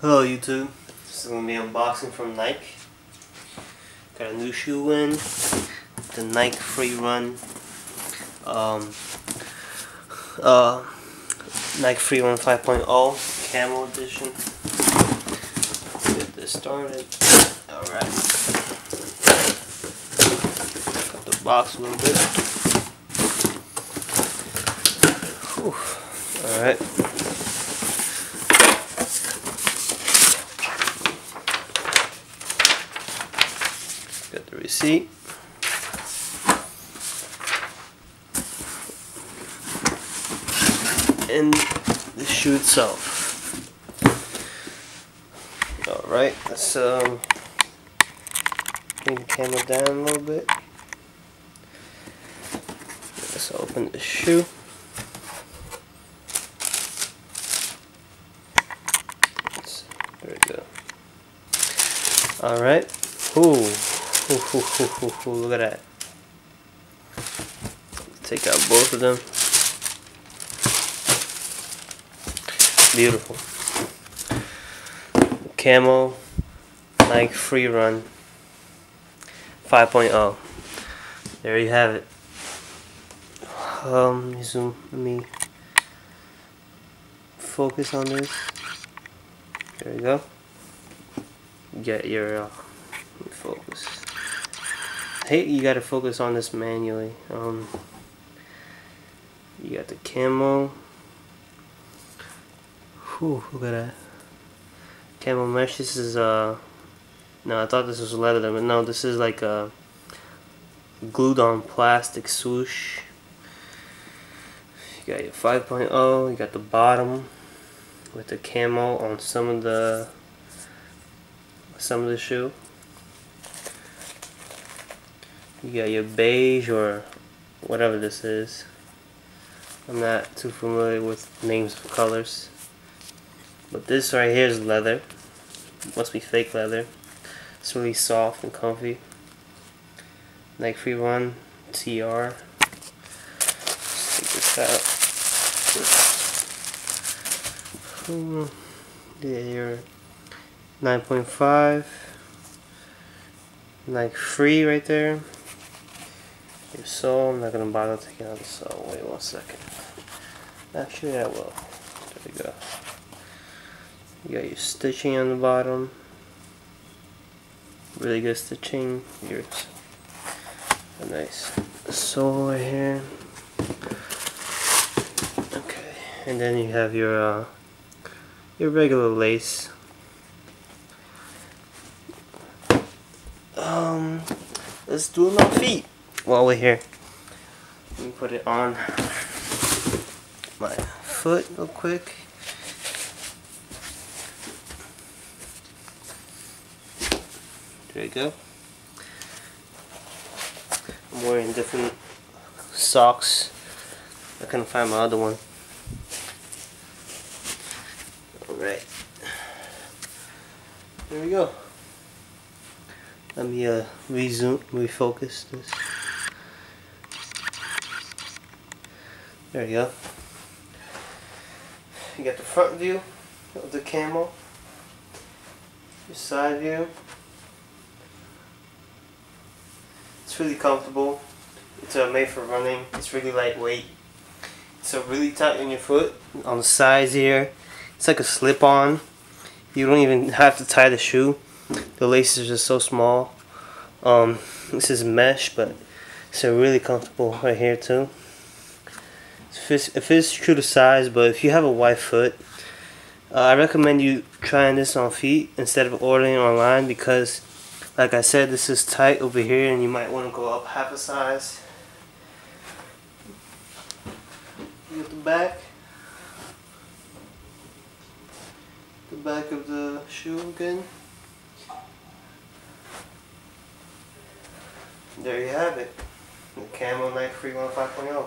Hello YouTube, this is going to be unboxing from Nike. Got a new shoe in, the Nike Free Run, um, uh, Nike Free Run 5.0 Camo Edition. Let's get this started. Alright. Cut the box a little bit. Alright. The receipt. And the shoe itself. Alright, let's um, bring the camera down a little bit. Let's open the shoe. There we go. Alright. Ooh. Ooh, look at that. Take out both of them. Beautiful. Camo Nike Free Run 5.0. There you have it. Um, zoom. Me focus on this. There you go. Get your uh, hate you gotta focus on this manually. Um, you got the camo. Whew, look at that. Camo mesh. This is uh, no, I thought this was leather, but no, this is like a glued on plastic swoosh. You got your 5.0. You got the bottom with the camo on some of the some of the shoe. You got your beige or whatever this is. I'm not too familiar with names of colors. But this right here is leather. Must be fake leather. It's really soft and comfy. Nike Free Run TR. Let's take this out. Hmm. Yeah, you're 9.5. Nike Free right there your so, I'm not going to bother taking out the sole. Wait one second. Actually, I will. There we go. You got your stitching on the bottom. Really good stitching. A nice sole right here. Okay, and then you have your uh, your regular lace. Um, let's do my feet while we're here. Let me put it on my foot real quick. There you go. I'm wearing different socks. I couldn't find my other one. Alright. There we go. Let me uh, resume, refocus this. There you go. You got the front view of the camo. Your side view. It's really comfortable. It's uh, made for running. It's really lightweight. It's really tight on your foot. On the sides here. It's like a slip-on. You don't even have to tie the shoe. The laces are so small. Um, this is mesh, but it's really comfortable right here too if it's, true to size, but if you have a wide foot, uh, I recommend you trying this on feet instead of ordering online because, like I said, this is tight over here and you might want to go up half a size. The back. The back of the shoe again. There you have it. The Camo Nike Free Run 5.0.